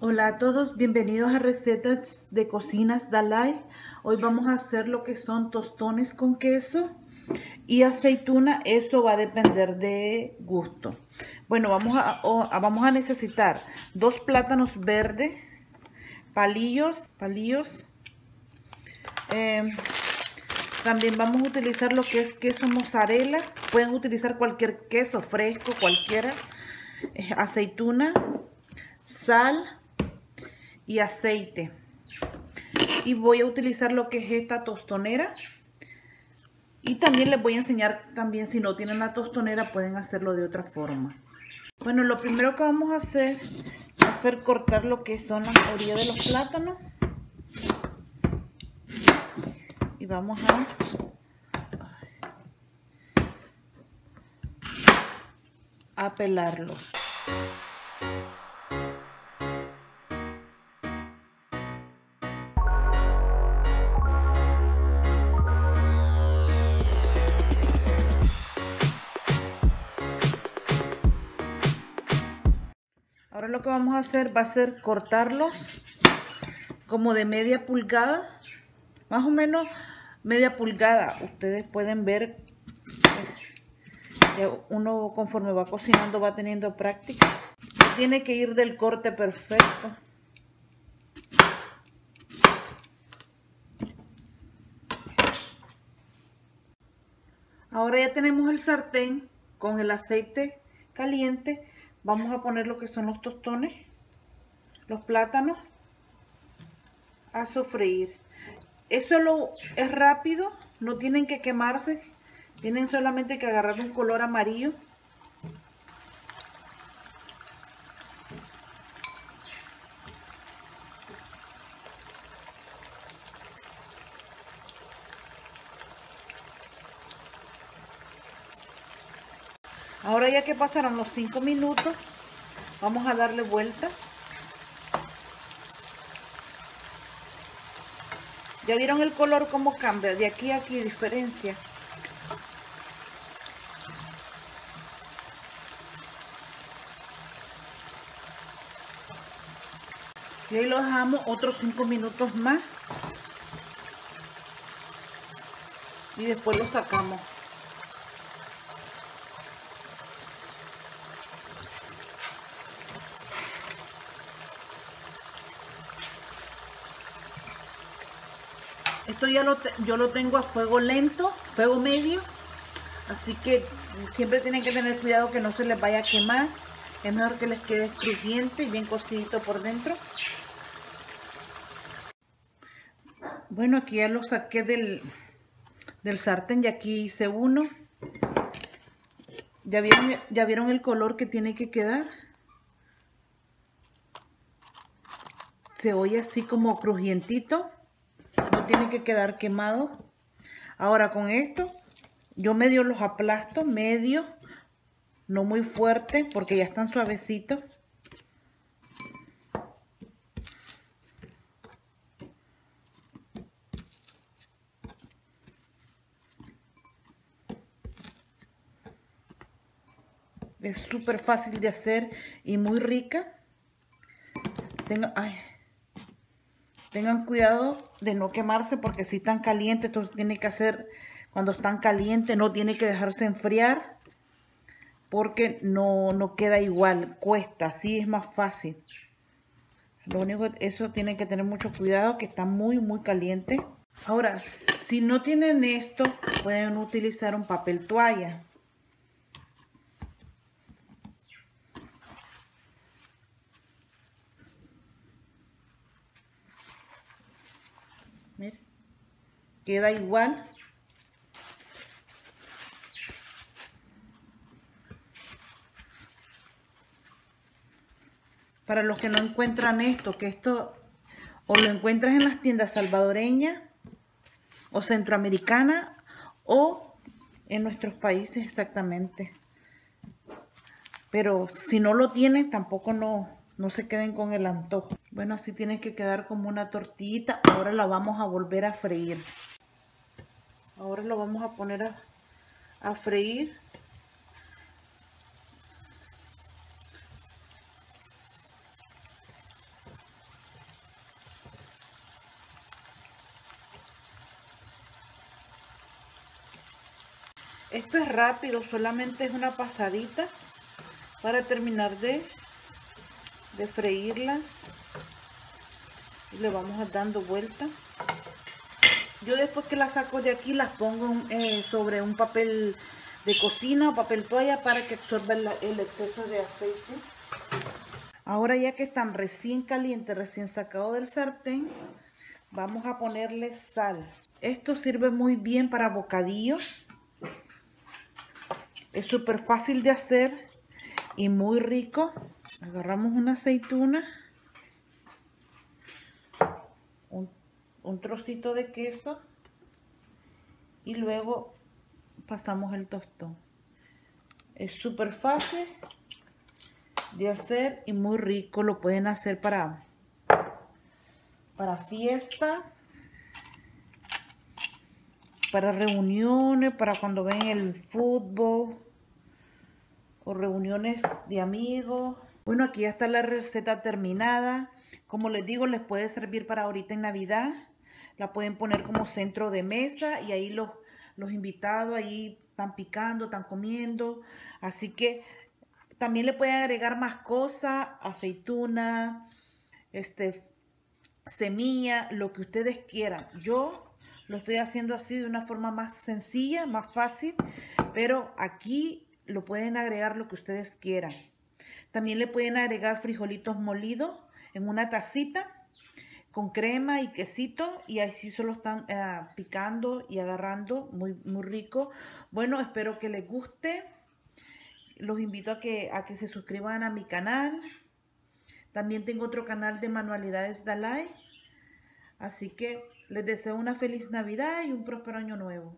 Hola a todos, bienvenidos a Recetas de Cocinas Dalai. Hoy vamos a hacer lo que son tostones con queso y aceituna. Eso va a depender de gusto. Bueno, vamos a, vamos a necesitar dos plátanos verdes, palillos, palillos. Em, también vamos a utilizar lo que es queso mozzarella. Pueden utilizar cualquier queso fresco, cualquiera. Eh, aceituna, sal y aceite. Y voy a utilizar lo que es esta tostonera. Y también les voy a enseñar también si no tienen la tostonera pueden hacerlo de otra forma. Bueno, lo primero que vamos a hacer va a ser cortar lo que son las orillas de los plátanos. Y vamos a a pelarlos. Ahora lo que vamos a hacer va a ser cortarlo como de media pulgada, más o menos media pulgada. Ustedes pueden ver que uno conforme va cocinando va teniendo práctica. Tiene que ir del corte perfecto. Ahora ya tenemos el sartén con el aceite caliente Vamos a poner lo que son los tostones, los plátanos, a sofreír. Eso es rápido, no tienen que quemarse, tienen solamente que agarrar un color amarillo. Ahora ya que pasaron los 5 minutos, vamos a darle vuelta. Ya vieron el color cómo cambia, de aquí a aquí diferencia. Y ahí lo dejamos otros 5 minutos más. Y después lo sacamos. Esto ya lo, yo lo tengo a fuego lento, fuego medio. Así que siempre tienen que tener cuidado que no se les vaya a quemar. Es mejor que les quede crujiente y bien cocidito por dentro. Bueno, aquí ya lo saqué del, del sartén y aquí hice uno. ¿Ya vieron, ¿Ya vieron el color que tiene que quedar? Se oye así como crujientito tiene que quedar quemado. Ahora con esto, yo medio los aplasto, medio, no muy fuerte porque ya están suavecitos. Es súper fácil de hacer y muy rica. Tengo, ay, Tengan cuidado de no quemarse porque si están calientes, entonces tiene que hacer, cuando están calientes no tiene que dejarse enfriar porque no, no queda igual, cuesta, así es más fácil. Lo único, eso tiene que tener mucho cuidado que está muy, muy caliente. Ahora, si no tienen esto, pueden utilizar un papel toalla. Queda igual. Para los que no encuentran esto, que esto o lo encuentras en las tiendas salvadoreñas o centroamericanas o en nuestros países exactamente. Pero si no lo tienes, tampoco no, no se queden con el antojo. Bueno, así tiene que quedar como una tortillita. Ahora la vamos a volver a freír. Ahora lo vamos a poner a, a freír. Esto es rápido, solamente es una pasadita para terminar de, de freírlas. Y le vamos dando vuelta. Yo después que las saco de aquí las pongo eh, sobre un papel de cocina o papel toalla para que absorba el, exceso de aceite. Ahora ya que están recién calientes, recién sacados del sartén, vamos a ponerle sal. Esto sirve muy bien para bocadillos. Es súper fácil de hacer y muy rico. Agarramos una aceituna, un, un trocito de queso y luego pasamos el tostón. Es súper fácil de hacer y muy rico. Lo pueden hacer para, para fiesta, para reuniones, para cuando ven el fútbol o reuniones de amigos. Bueno, aquí ya está la receta terminada. Como les digo, les puede servir para ahorita en Navidad. La pueden poner como centro de mesa y ahí los, los invitados ahí están picando, están comiendo. Así que también le pueden agregar más cosas, aceituna, este, semilla, lo que ustedes quieran. Yo lo estoy haciendo así de una forma más sencilla, más fácil, pero aquí lo pueden agregar lo que ustedes quieran. También le pueden agregar frijolitos molidos en una tacita con crema y quesito y así solo están eh, picando y agarrando muy, muy rico. Bueno, espero que les guste los invito a que, a que se suscriban a mi canal. También tengo otro canal de manualidades Dalai. Así que les deseo una feliz Navidad y un próspero año nuevo.